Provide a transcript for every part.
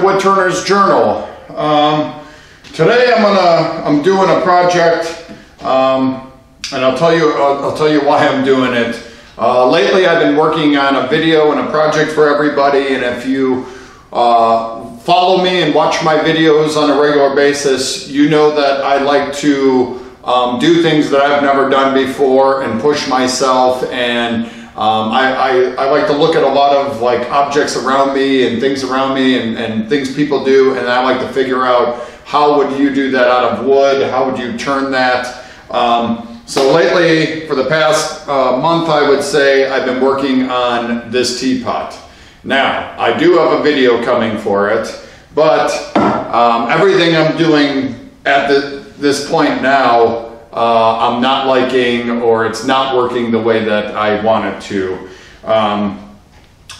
Woodturner's Journal. Um, today I'm gonna I'm doing a project, um, and I'll tell you I'll, I'll, tell you why I'm doing it. Uh, lately, I've been working on a video and a project for everybody, and if you uh, follow me and watch my videos on a regular basis, you know that I like to um, do things that I've never done before and push myself and um, I, I, I, like to look at a lot of like objects around me and things around me and, and things people do and I like to figure out how would you do that out of wood? How would you turn that? Um, so lately, for the past uh, month, I would say I've been working on this teapot. Now, I do have a video coming for it, but um, everything I'm doing at the, this point now uh, I'm not liking or it's not working the way that I want it to. Um,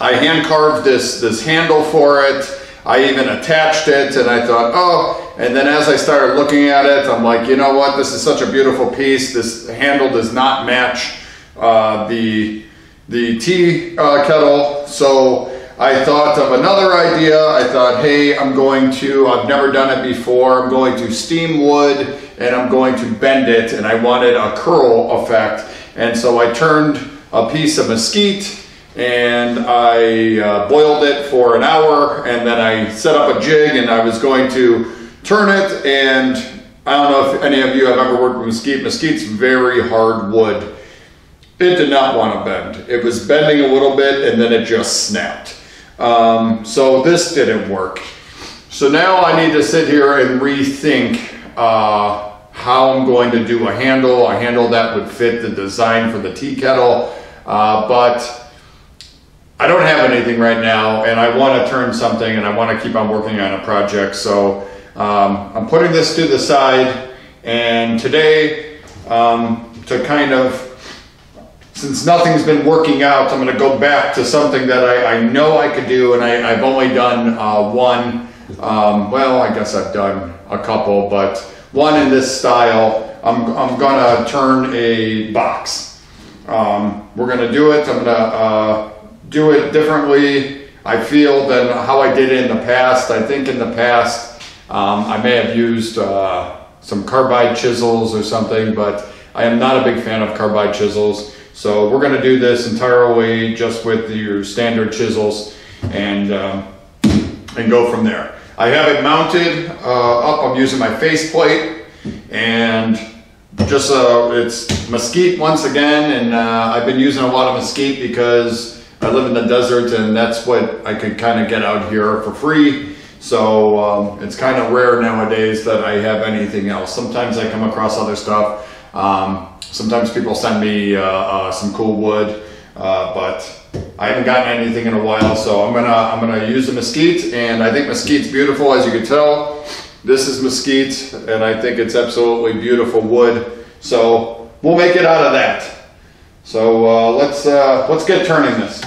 I hand carved this, this handle for it. I even attached it and I thought, oh, and then as I started looking at it, I'm like, you know what, this is such a beautiful piece. This handle does not match uh, the, the tea uh, kettle. So I thought of another idea. I thought, hey, I'm going to, I've never done it before. I'm going to steam wood and I'm going to bend it and I wanted a curl effect. And so I turned a piece of mesquite and I uh, boiled it for an hour and then I set up a jig and I was going to turn it and I don't know if any of you have ever worked with mesquite. Mesquite's very hard wood. It did not want to bend. It was bending a little bit and then it just snapped. Um, so this didn't work. So now I need to sit here and rethink uh, how I'm going to do a handle, a handle that would fit the design for the tea kettle. Uh, but I don't have anything right now and I want to turn something and I want to keep on working on a project. So um, I'm putting this to the side and today um, to kind of, since nothing's been working out, I'm going to go back to something that I, I know I could do and I, have only done uh, one. Um, well, I guess I've done a couple, but one in this style. I'm, I'm gonna turn a box. Um, we're gonna do it, I'm gonna uh, do it differently, I feel, than how I did it in the past. I think in the past, um, I may have used uh, some carbide chisels or something, but I am not a big fan of carbide chisels. So we're gonna do this entirely just with your standard chisels and, um, and go from there. I have it mounted uh, up. I'm using my face plate and just uh, it's mesquite once again. And uh, I've been using a lot of mesquite because I live in the desert and that's what I could kind of get out here for free. So um, it's kind of rare nowadays that I have anything else. Sometimes I come across other stuff. Um, sometimes people send me uh, uh, some cool wood, uh, but I haven't gotten anything in a while, so I'm gonna I'm gonna use the mesquite, and I think mesquite's beautiful, as you can tell. This is mesquite, and I think it's absolutely beautiful wood. So we'll make it out of that. So uh, let's uh, let's get turning this.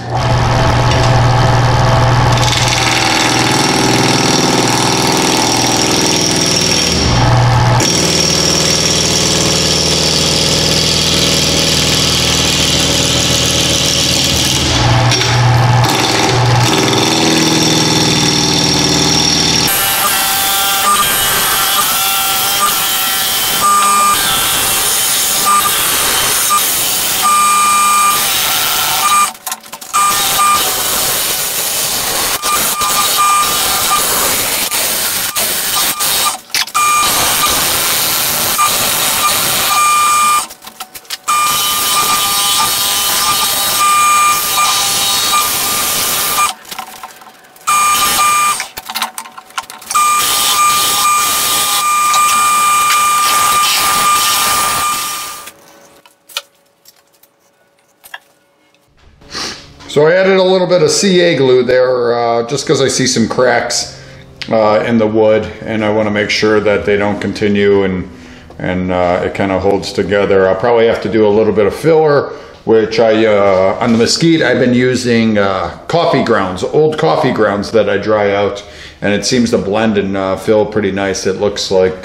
So I added a little bit of CA glue there uh, just because I see some cracks uh, in the wood and I want to make sure that they don't continue and, and uh, it kind of holds together. I'll probably have to do a little bit of filler which I, uh, on the mesquite, I've been using uh, coffee grounds, old coffee grounds that I dry out and it seems to blend and fill pretty nice. It looks like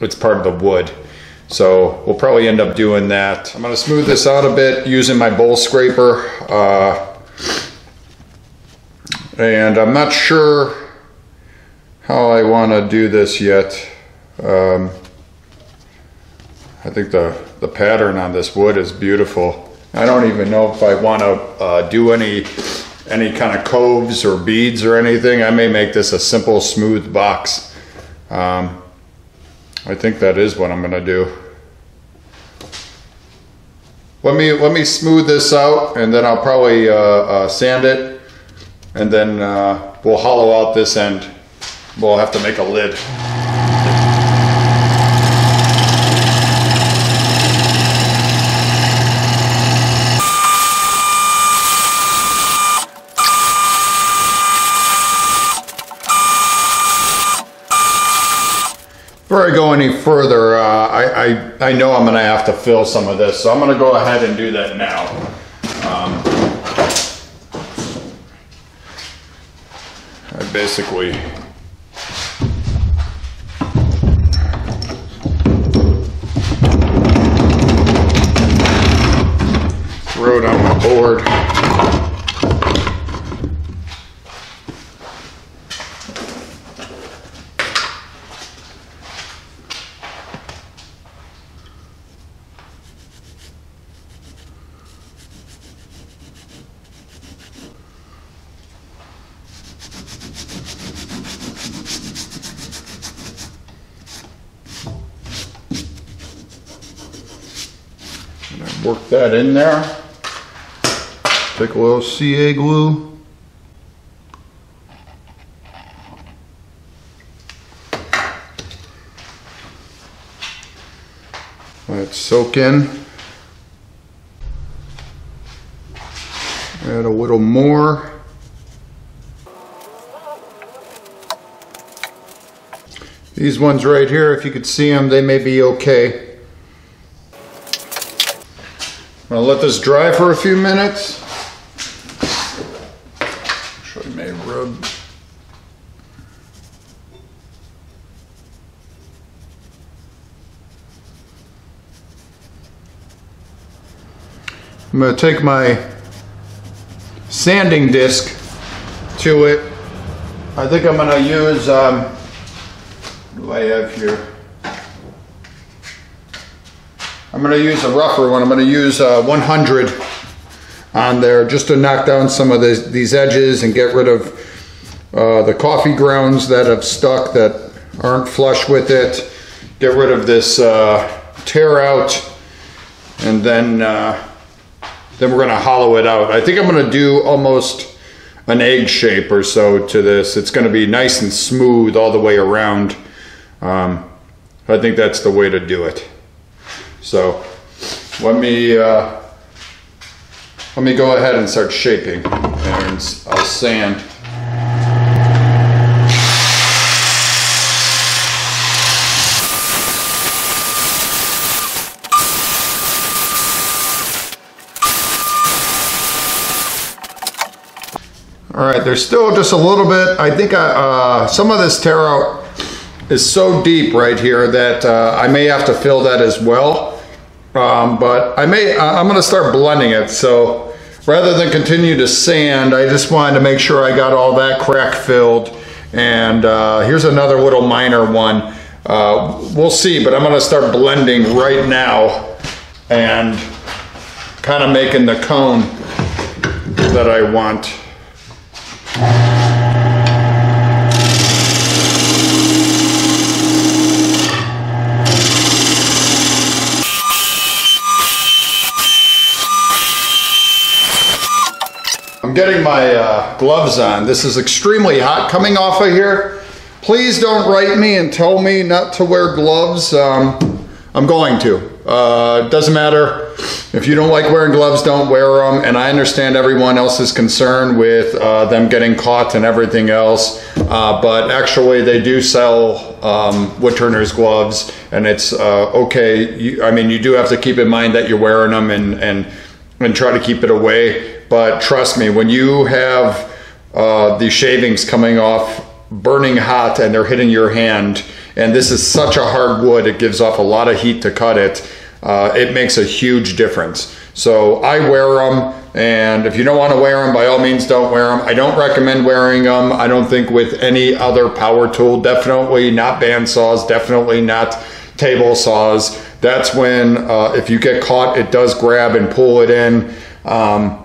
it's part of the wood. So we'll probably end up doing that. I'm gonna smooth this out a bit using my bowl scraper. Uh, and I'm not sure how I want to do this yet. Um, I think the, the pattern on this wood is beautiful. I don't even know if I want to uh, do any any kind of coves or beads or anything. I may make this a simple smooth box. Um, I think that is what I'm gonna do. Let me let me smooth this out and then I'll probably uh, uh, sand it and then uh, we'll hollow out this end. We'll have to make a lid. Before I go any further, uh, I, I, I, know I'm gonna have to fill some of this, so I'm gonna go ahead and do that now. Basically that in there. Take a little CA glue. Let it soak in. Add a little more. These ones right here, if you could see them, they may be okay. I'll let this dry for a few minutes. Show you may rub. I'm going to take my sanding disc to it. I think I'm going to use, um, what do I have here? I'm going to use a rougher one. I'm going to use uh, 100 on there just to knock down some of the, these edges and get rid of uh, the coffee grounds that have stuck that aren't flush with it. Get rid of this uh, tear out and then uh, then we're going to hollow it out. I think I'm going to do almost an egg shape or so to this. It's going to be nice and smooth all the way around. Um, I think that's the way to do it. So let me uh, let me go ahead and start shaping and I'll sand. All right, there's still just a little bit. I think I, uh, some of this tear out is so deep right here that uh, I may have to fill that as well. Um, but I may, I'm gonna start blending it. So rather than continue to sand, I just wanted to make sure I got all that crack filled. And uh, here's another little minor one. Uh, we'll see, but I'm gonna start blending right now and kind of making the cone that I want. Getting my uh, gloves on. This is extremely hot coming off of here. Please don't write me and tell me not to wear gloves. Um, I'm going to. Uh, doesn't matter. If you don't like wearing gloves, don't wear them. And I understand everyone else's concern with uh, them getting caught and everything else. Uh, but actually, they do sell um, woodturners gloves, and it's uh, okay. You, I mean, you do have to keep in mind that you're wearing them and and and try to keep it away. But trust me, when you have uh, these shavings coming off burning hot and they're hitting your hand, and this is such a hard wood, it gives off a lot of heat to cut it. Uh, it makes a huge difference. So I wear them And if you don't want to wear them, by all means, don't wear them. I don't recommend wearing them. I don't think with any other power tool, definitely not band saws, definitely not table saws. That's when, uh, if you get caught, it does grab and pull it in. Um,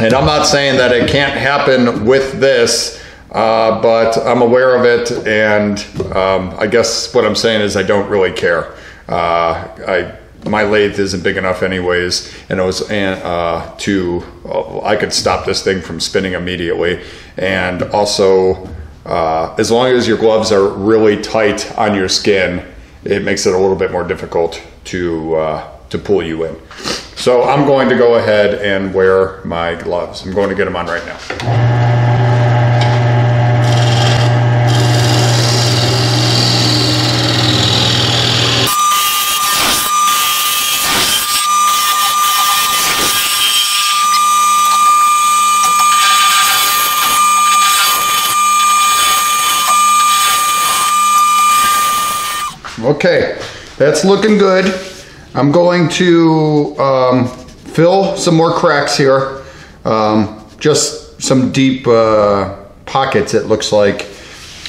and I'm not saying that it can't happen with this, uh, but I'm aware of it. And um, I guess what I'm saying is I don't really care. Uh, I my lathe isn't big enough anyways and it was uh, to uh, i could stop this thing from spinning immediately and also uh, as long as your gloves are really tight on your skin it makes it a little bit more difficult to uh, to pull you in. So i'm going to go ahead and wear my gloves. I'm going to get them on right now. Okay, that's looking good. I'm going to um, fill some more cracks here. Um, just some deep uh, pockets it looks like.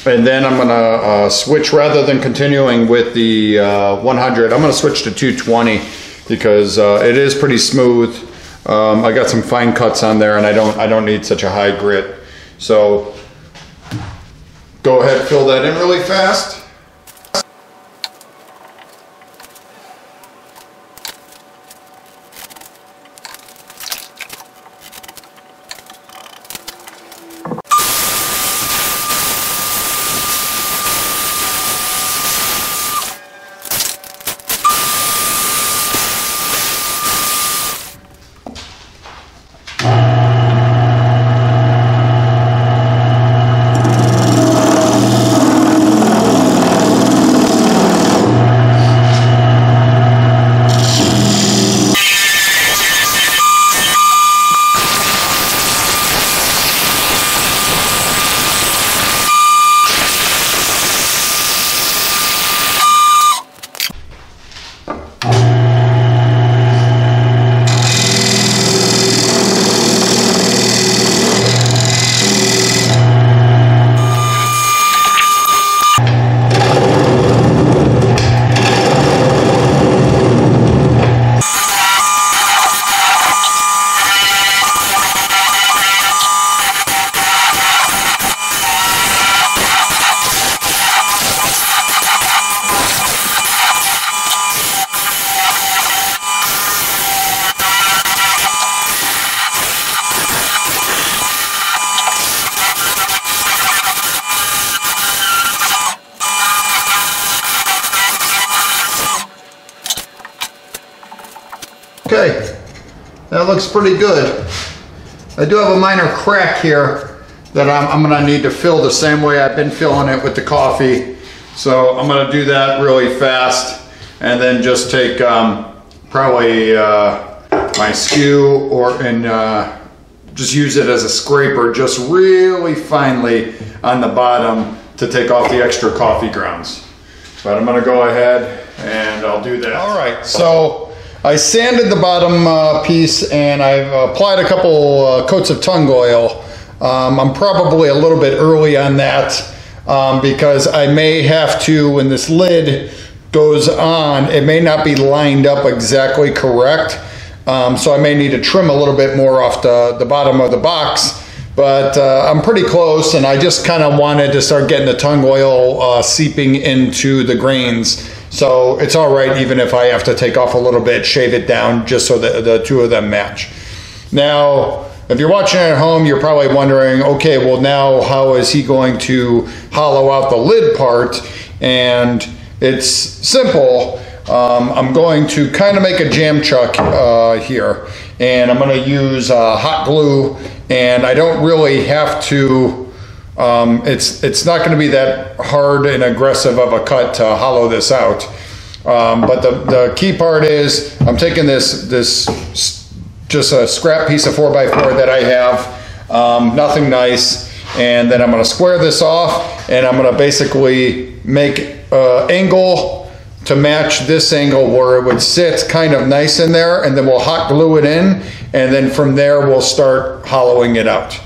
And then I'm gonna uh, switch, rather than continuing with the uh, 100, I'm gonna switch to 220 because uh, it is pretty smooth. Um, I got some fine cuts on there and I don't, I don't need such a high grit. So go ahead, fill that in really fast. Okay, that looks pretty good. I do have a minor crack here that I'm, I'm gonna need to fill the same way I've been filling it with the coffee. So I'm gonna do that really fast and then just take um, probably uh, my skew or and uh, just use it as a scraper just really finely on the bottom to take off the extra coffee grounds. But I'm gonna go ahead and I'll do that. All right, so I sanded the bottom uh, piece and I've applied a couple uh, coats of tung oil. Um, I'm probably a little bit early on that um, because I may have to, when this lid goes on, it may not be lined up exactly correct. Um, so I may need to trim a little bit more off the, the bottom of the box. But uh, I'm pretty close and I just kind of wanted to start getting the tung oil uh, seeping into the grains so it's all right even if I have to take off a little bit, shave it down just so that the two of them match. Now, if you're watching at home, you're probably wondering, okay, well now how is he going to hollow out the lid part? And it's simple. Um, I'm going to kind of make a jam chuck uh, here and I'm going to use uh, hot glue and I don't really have to um, it's, it's not going to be that hard and aggressive of a cut to hollow this out. Um, but the, the key part is I'm taking this, this just a scrap piece of 4x4 that I have, um, nothing nice, and then I'm going to square this off and I'm going to basically make uh, angle to match this angle where it would sit kind of nice in there and then we'll hot glue it in and then from there we'll start hollowing it out.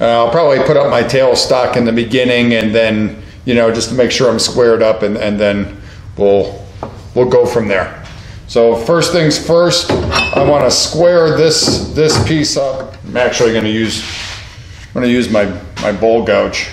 Uh, I'll probably put up my tail stock in the beginning and then, you know, just to make sure I'm squared up and, and then we'll, we'll go from there. So first things first, I want to square this, this piece up. I'm actually going to use, I'm going to use my, my bowl gouge.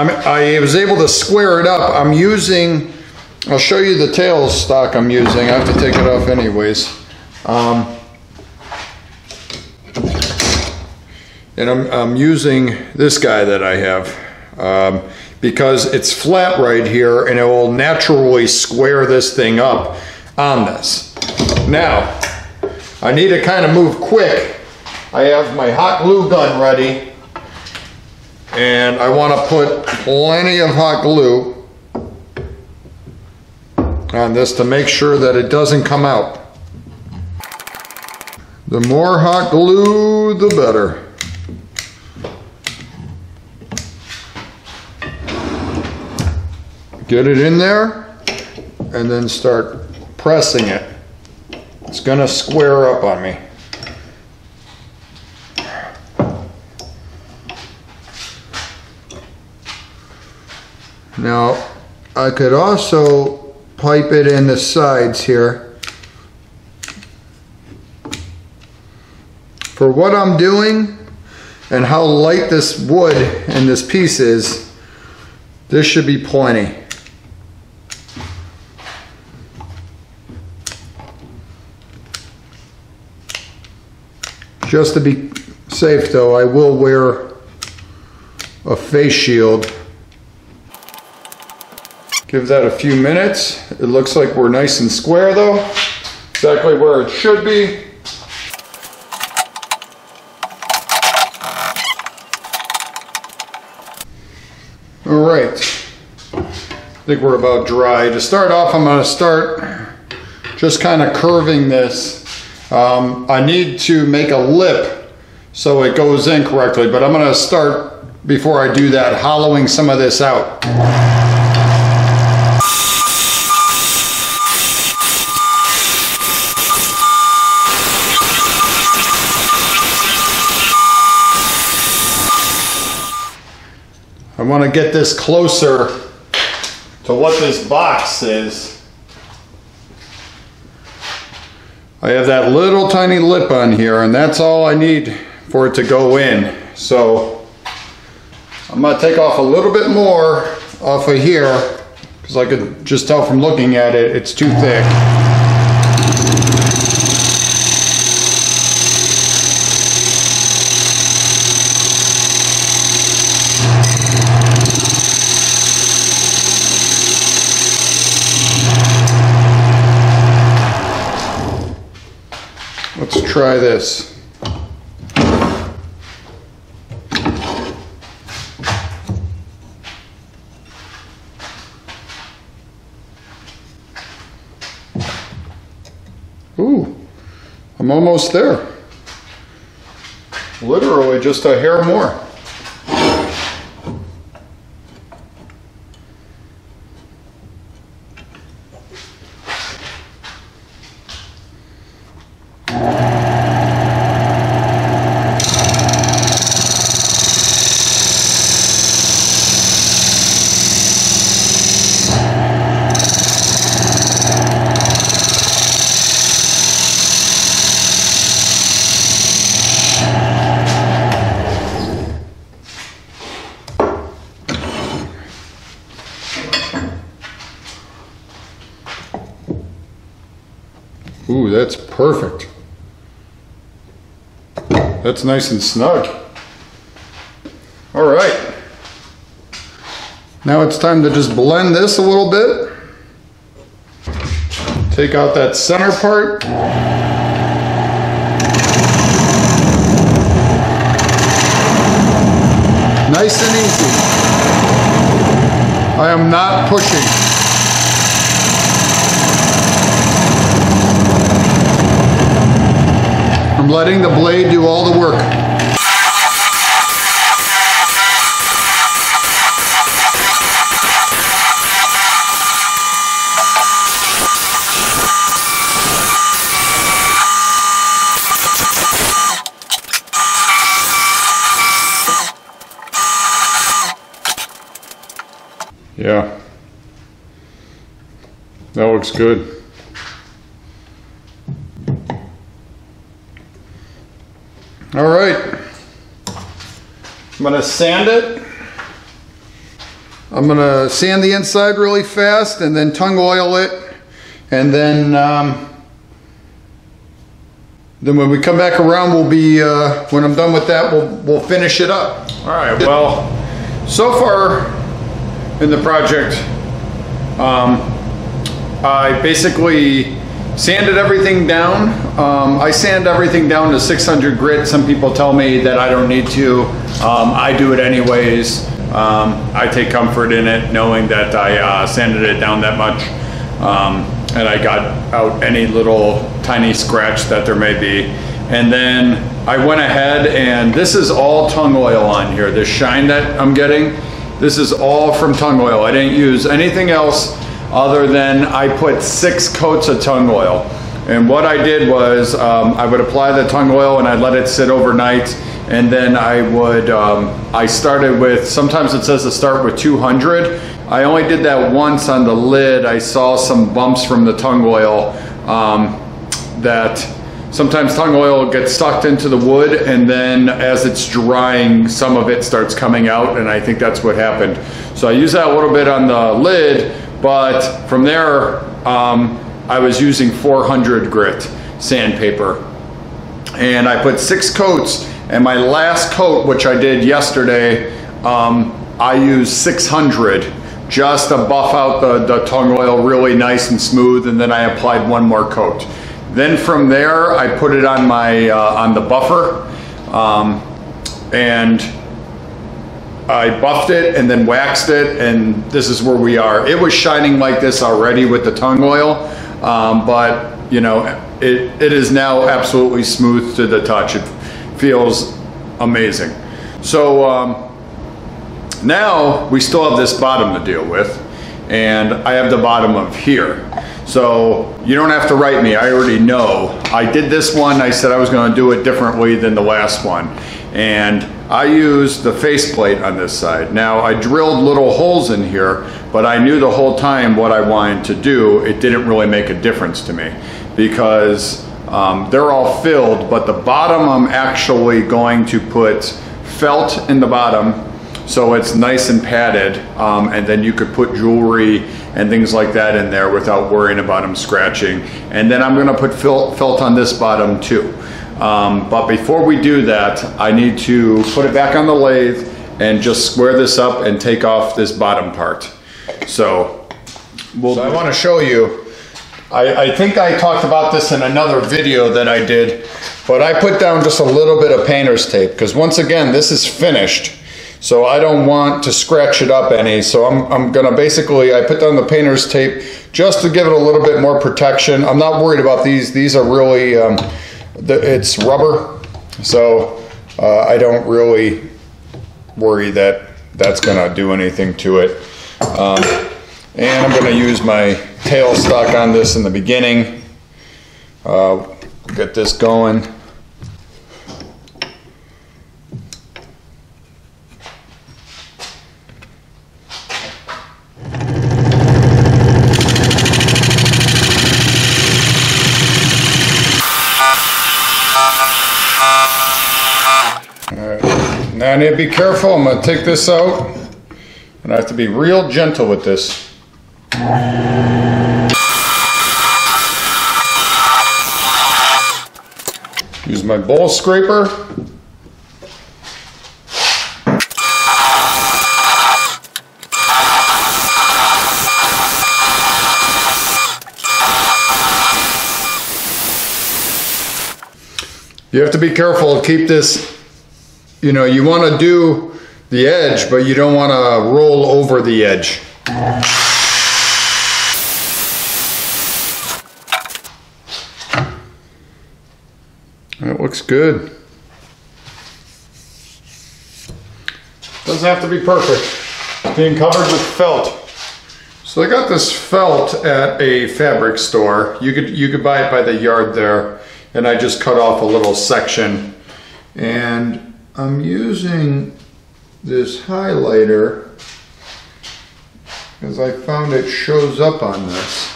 I'm, I was able to square it up. I'm using, I'll show you the tail stock I'm using. I have to take it off anyways. Um, and I'm, I'm using this guy that I have um, because it's flat right here and it will naturally square this thing up on this. Now, I need to kind of move quick. I have my hot glue gun ready and I want to put plenty of hot glue on this to make sure that it doesn't come out. The more hot glue, the better. Get it in there and then start pressing it. It's gonna square up on me. Now, I could also pipe it in the sides here. For what I'm doing and how light this wood and this piece is, this should be plenty. Just to be safe though, I will wear a face shield Give that a few minutes. It looks like we're nice and square though. Exactly where it should be. All right, I think we're about dry. To start off, I'm gonna start just kind of curving this. Um, I need to make a lip so it goes in correctly, but I'm gonna start, before I do that, hollowing some of this out. Want to get this closer to what this box is. I have that little tiny lip on here and that's all I need for it to go in. So I'm going to take off a little bit more off of here because I could just tell from looking at it, it's too thick. Let's try this. Ooh, I'm almost there. Literally just a hair more. Ooh, that's perfect. That's nice and snug. All right. Now it's time to just blend this a little bit. Take out that center part. Nice and easy. I am not pushing. Letting the blade do all the work. Yeah. That looks good. All right. I'm gonna sand it. I'm gonna sand the inside really fast and then tung oil it. And then, um, then when we come back around, we'll be, uh, when I'm done with that, we'll, we'll finish it up. All right, well, so far in the project, um, I basically sanded everything down. Um, I sand everything down to 600 grit. Some people tell me that I don't need to. Um, I do it anyways. Um, I take comfort in it knowing that I uh, sanded it down that much. Um, and I got out any little tiny scratch that there may be. And then I went ahead and this is all tung oil on here. This shine that I'm getting, this is all from tung oil. I didn't use anything else other than I put six coats of tung oil. And what I did was um, I would apply the tung oil and I'd let it sit overnight. And then I would, um, I started with, sometimes it says to start with 200. I only did that once on the lid. I saw some bumps from the tung oil um, that sometimes tung oil gets sucked into the wood and then as it's drying, some of it starts coming out and I think that's what happened. So I use that a little bit on the lid but from there, um, I was using 400 grit sandpaper. And I put six coats, and my last coat, which I did yesterday, um, I used 600 just to buff out the, the tung oil really nice and smooth, and then I applied one more coat. Then from there, I put it on my uh, on the buffer, um, and I buffed it and then waxed it and this is where we are. It was shining like this already with the tung oil, um, but you know, it, it is now absolutely smooth to the touch. It feels amazing. So um, now we still have this bottom to deal with and I have the bottom of here. So you don't have to write me, I already know. I did this one, I said I was gonna do it differently than the last one. And I used the faceplate on this side. Now I drilled little holes in here, but I knew the whole time what I wanted to do. It didn't really make a difference to me because um, they're all filled, but the bottom I'm actually going to put felt in the bottom so it's nice and padded um, and then you could put jewelry and things like that in there without worrying about them scratching. And then I'm gonna put felt on this bottom too. Um, but before we do that, I need to put it back on the lathe and just square this up and take off this bottom part. So, we'll so I want to show you, I, I think I talked about this in another video that I did, but I put down just a little bit of painter's tape because once again, this is finished. So I don't want to scratch it up any. So I'm, I'm gonna basically, I put down the painter's tape just to give it a little bit more protection. I'm not worried about these. These are really, um, the, it's rubber, so uh, I don't really worry that that's gonna do anything to it. Um, and I'm gonna use my tailstock on this in the beginning. Uh, get this going. Now I need to be careful. I'm going to take this out. And I have to be real gentle with this. Use my bowl scraper. You have to be careful to keep this you know, you want to do the edge, but you don't want to roll over the edge. That looks good. Doesn't have to be perfect. Being covered with felt. So I got this felt at a fabric store. You could you could buy it by the yard there, and I just cut off a little section. And I'm using this highlighter because I found it shows up on this.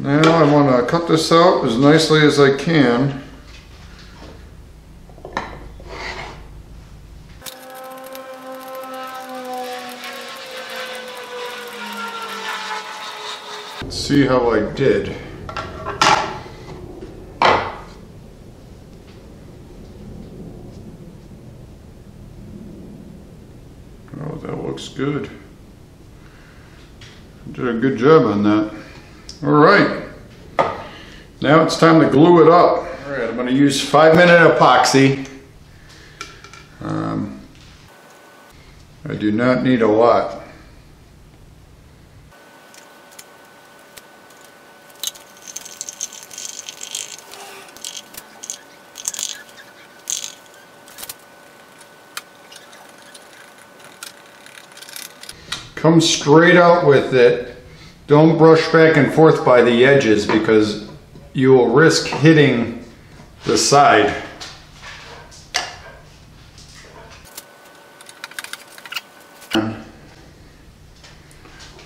Now I want to cut this out as nicely as I can. See how I did. Oh, that looks good. Did a good job on that. All right. Now it's time to glue it up. All right, I'm going to use five minute epoxy. Um, I do not need a lot. Come straight out with it. Don't brush back and forth by the edges because you will risk hitting the side.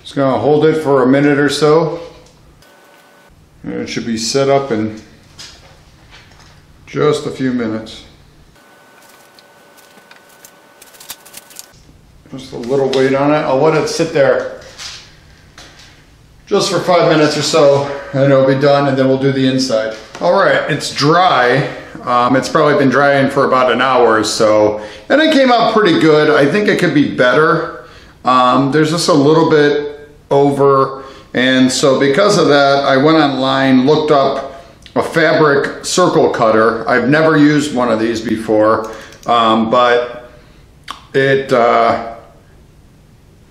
Just gonna hold it for a minute or so. It should be set up in just a few minutes. Just a little weight on it. I'll let it sit there just for five minutes or so and it'll be done and then we'll do the inside. All right, it's dry. Um, it's probably been drying for about an hour or so and it came out pretty good. I think it could be better. Um, there's just a little bit over and so because of that I went online, looked up a fabric circle cutter. I've never used one of these before um, but it uh,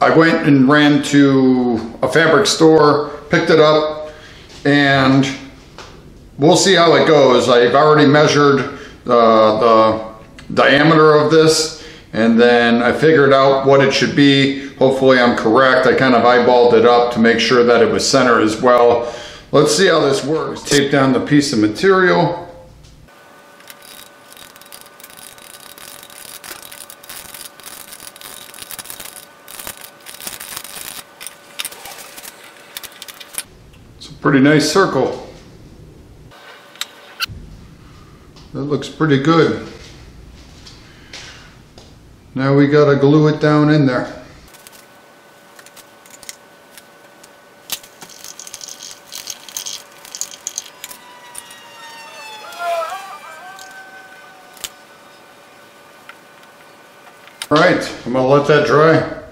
I went and ran to a fabric store, picked it up, and we'll see how it goes. I've already measured uh, the diameter of this, and then I figured out what it should be. Hopefully I'm correct. I kind of eyeballed it up to make sure that it was center as well. Let's see how this works. Tape down the piece of material. Pretty nice circle. That looks pretty good. Now we gotta glue it down in there. All right, I'm gonna let that dry.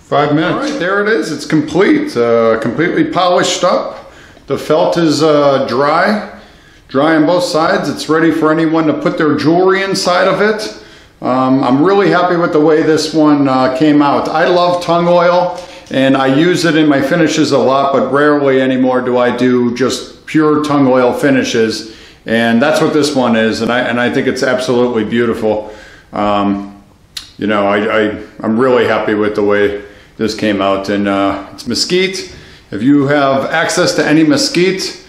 Five minutes. All right, there it is. It's complete, uh, completely polished up. The felt is uh, dry, dry on both sides. It's ready for anyone to put their jewelry inside of it. Um, I'm really happy with the way this one uh, came out. I love tung oil and I use it in my finishes a lot, but rarely anymore do I do just pure tung oil finishes. And that's what this one is. And I, and I think it's absolutely beautiful. Um, you know, I, I, I'm really happy with the way this came out and uh, it's mesquite. If you have access to any mesquite,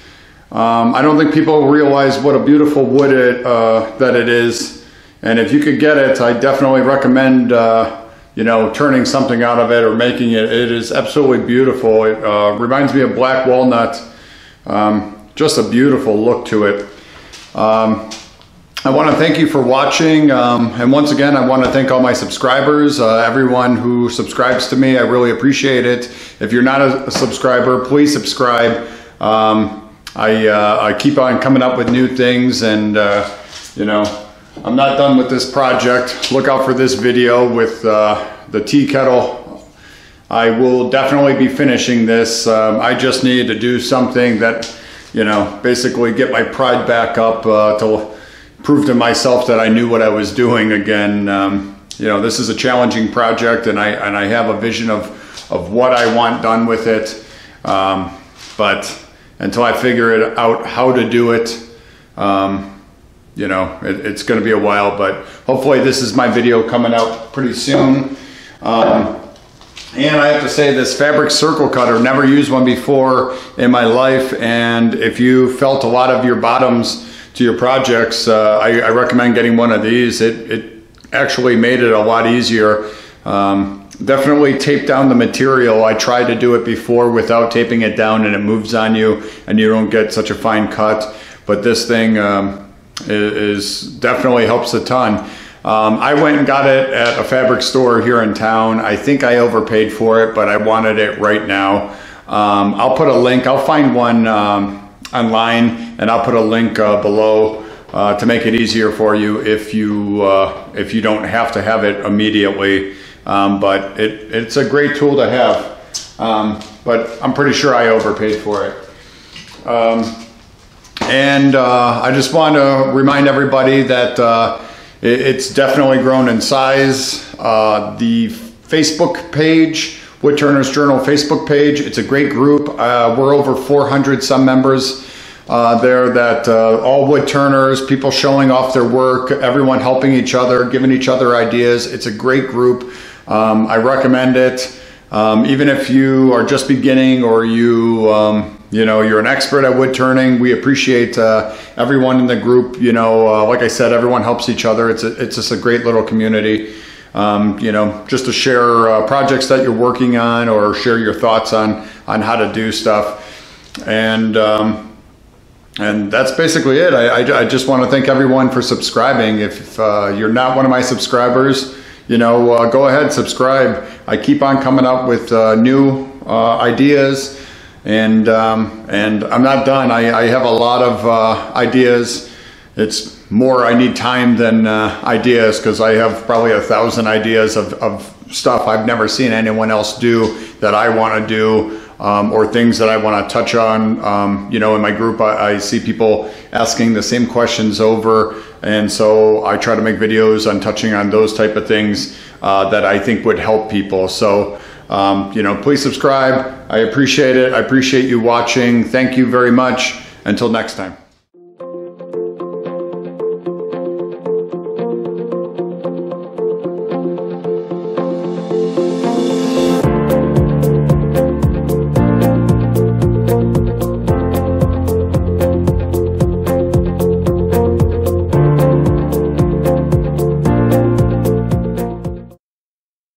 um, I don't think people realize what a beautiful wood it, uh, that it is. And if you could get it, I definitely recommend, uh, you know, turning something out of it or making it. It is absolutely beautiful. It uh, reminds me of black walnut. Um, just a beautiful look to it. Um, I want to thank you for watching. Um, and once again, I want to thank all my subscribers, uh, everyone who subscribes to me. I really appreciate it. If you're not a, subscriber, please subscribe. Um, I, uh, I keep on coming up with new things and, uh, you know, I'm not done with this project. Look out for this video with uh, the tea kettle. I will definitely be finishing this. Um, I just need to do something that, you know, basically get my pride back up uh, to prove to myself that I knew what I was doing again. Um, you know, this is a challenging project, and I and I have a vision of of what I want done with it. Um, but until I figure it out how to do it, um, you know, it, it's going to be a while. But hopefully, this is my video coming out pretty soon. Um, and I have to say, this fabric circle cutter, never used one before in my life. And if you felt a lot of your bottoms to your projects, uh, I, I, recommend getting one of these. It, it actually made it a lot easier. Um, definitely tape down the material. I tried to do it before without taping it down and it moves on you and you don't get such a fine cut. But this thing um, is, is definitely helps a ton. Um, I went and got it at a fabric store here in town. I think I overpaid for it, but I wanted it right now. Um, I'll put a link. I'll find one um, online, and I'll put a link uh, below uh, to make it easier for you if you uh, if you don't have to have it immediately. Um, but it, it's a great tool to have. Um, but I'm pretty sure I overpaid for it. Um, and uh, I just want to remind everybody that uh, it's definitely grown in size. Uh, the Facebook page, Wood Turners Journal Facebook page, it's a great group. Uh, we're over 400 some members uh, there that uh, all wood turners, people showing off their work, everyone helping each other, giving each other ideas. It's a great group. Um, I recommend it. Um, even if you are just beginning or you um, you know you're an expert at wood turning we appreciate uh, everyone in the group you know uh, like i said everyone helps each other it's a, it's just a great little community um, you know just to share uh, projects that you're working on or share your thoughts on on how to do stuff. And um, and that's basically it. I, I, I just want to thank everyone for subscribing. If uh, you're not one of my subscribers you know uh, go ahead subscribe. I keep on coming up with uh, new ideas. And um, and I'm not done. I, I have a lot of uh, ideas. It's more I need time than uh, ideas because I have probably a thousand ideas of, of stuff I've never seen anyone else do that I want to do. Um, or things that I want to touch on. Um, you know, in my group, I, I, see people asking the same questions over, and so I try to make videos on touching on those type of things uh, that I think would help people. So um, you know, please subscribe. I appreciate it. I appreciate you watching. Thank you very much. Until next time.